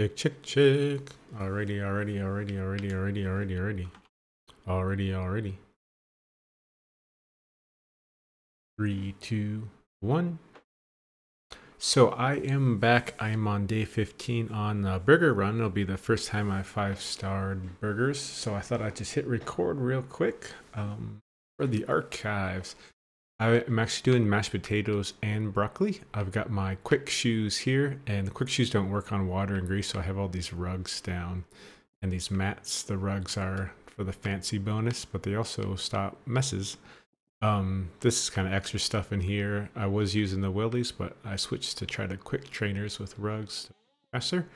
Check, check, check. Already, already, already, already, already, already, already. Already, already. Three, two, one. So I am back. I'm on day 15 on burger run. It'll be the first time I five-starred burgers. So I thought I'd just hit record real quick um, for the archives. I'm actually doing mashed potatoes and broccoli. I've got my quick shoes here, and the quick shoes don't work on water and grease, so I have all these rugs down and these mats. The rugs are for the fancy bonus, but they also stop messes. Um, this is kind of extra stuff in here. I was using the Wellies, but I switched to try the quick trainers with rugs faster.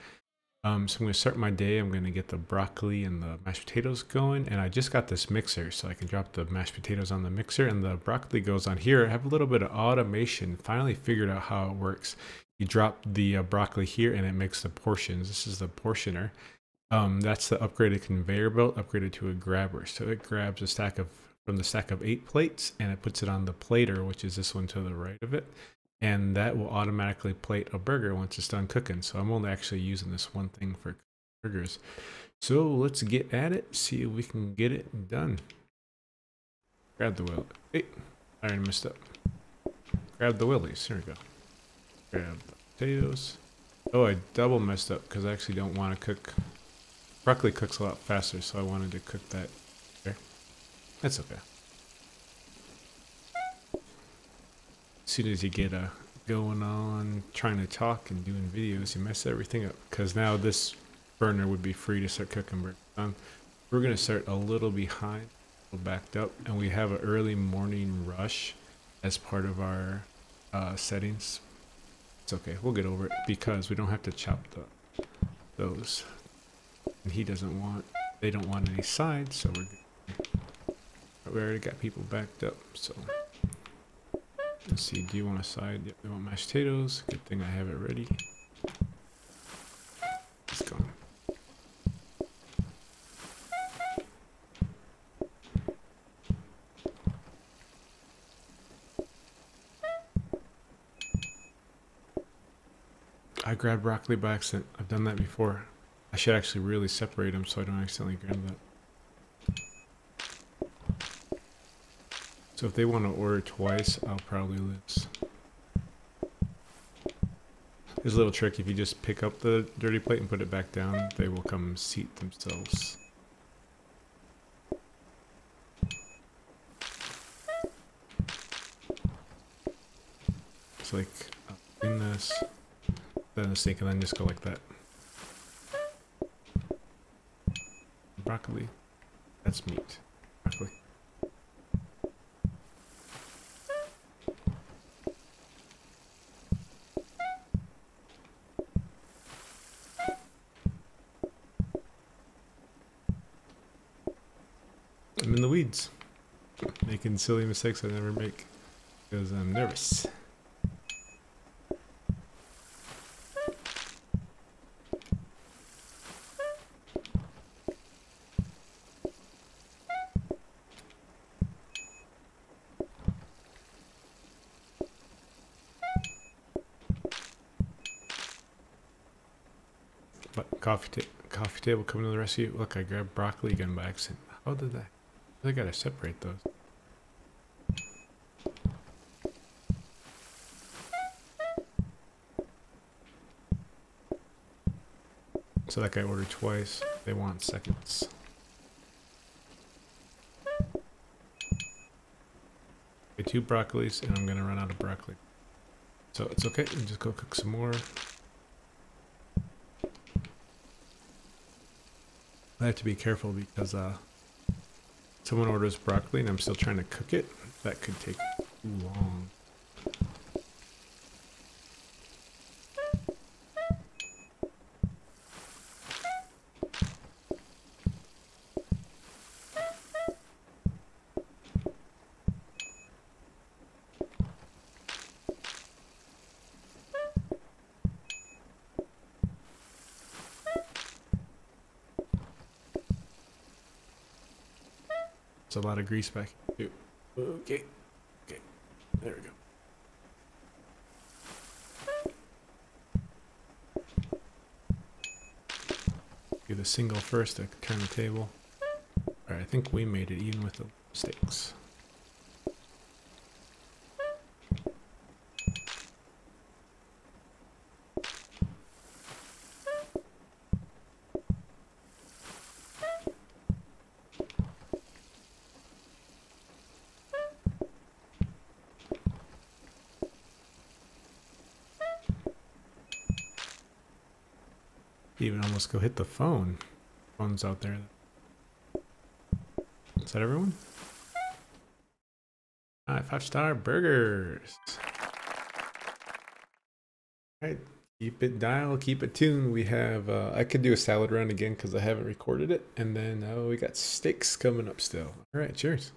Um, so I'm going to start my day. I'm going to get the broccoli and the mashed potatoes going. And I just got this mixer, so I can drop the mashed potatoes on the mixer and the broccoli goes on here. I have a little bit of automation. Finally figured out how it works. You drop the uh, broccoli here and it makes the portions. This is the portioner. Um, that's the upgraded conveyor belt upgraded to a grabber. So it grabs a stack of from the stack of eight plates and it puts it on the plater, which is this one to the right of it and that will automatically plate a burger once it's done cooking. So I'm only actually using this one thing for burgers. So let's get at it, see if we can get it done. Grab the wheel. Hey, I already messed up. Grab the Wellies. Here we go. Grab the potatoes. Oh, I double messed up because I actually don't want to cook. Broccoli cooks a lot faster, so I wanted to cook that there. That's okay. Soon as you get uh, going on trying to talk and doing videos, you mess everything up. Because now this burner would be free to start cooking Um, we're going to start a little behind, a little backed up, and we have an early morning rush as part of our uh, settings. It's okay, we'll get over it because we don't have to chop the, those. And he doesn't want, they don't want any sides, so we're good. We already got people backed up, so. Let's see, do you want a side? Yep, we want mashed potatoes. Good thing I have it ready. It's gone. I grabbed broccoli by accident. I've done that before. I should actually really separate them so I don't accidentally grab that. So if they want to order twice, I'll probably lose. There's a little trick. If you just pick up the dirty plate and put it back down, they will come seat themselves. It's like in this, then the sink, and then just go like that. Broccoli. That's meat. Broccoli. Weeds. Making silly mistakes I never make. Because I'm nervous. But coffee, ta coffee table coming to the rescue. Look, I grabbed broccoli again by accident. How did that? I gotta separate those. So that guy ordered twice. They want seconds. Okay, two broccolis, and I'm gonna run out of broccoli. So it's okay, just go cook some more. I have to be careful because uh, someone orders broccoli and I'm still trying to cook it, that could take long. A lot of grease back. Okay. Okay. There we go. do the single first to turn the table. Alright, I think we made it even with the steaks. Even almost go hit the phone. Phone's out there. Is that everyone? Alright, five star burgers. Alright, keep it dial, keep it tuned. We have, uh, I could do a salad round again because I haven't recorded it. And then uh, we got steaks coming up still. Alright, cheers.